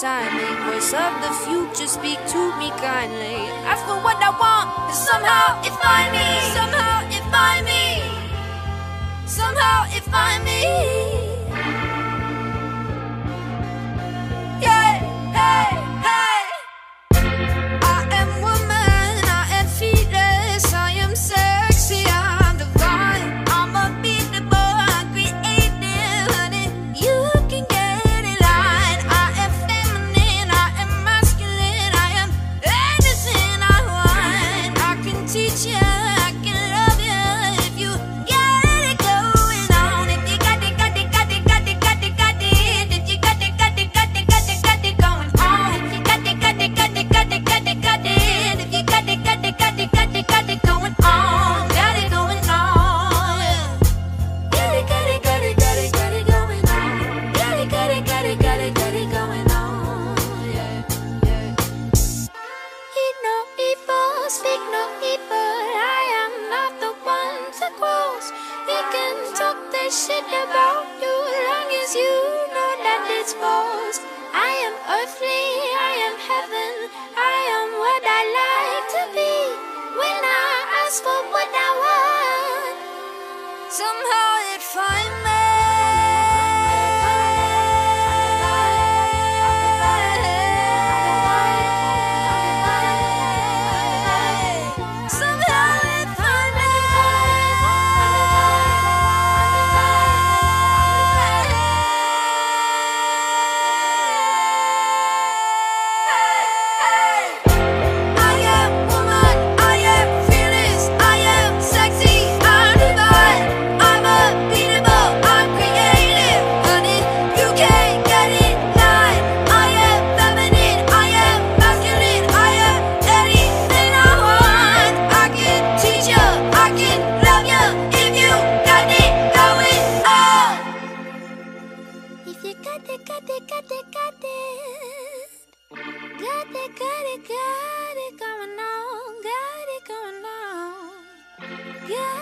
beside. Voice of the future, speak to me kindly. Ask for what I want, somehow it find me. Somehow it find me. shit about you, long as you know that it's false. I am earthly. Got it, got it, got it, got it. Got it, got it, got it going on. Got it going on. Got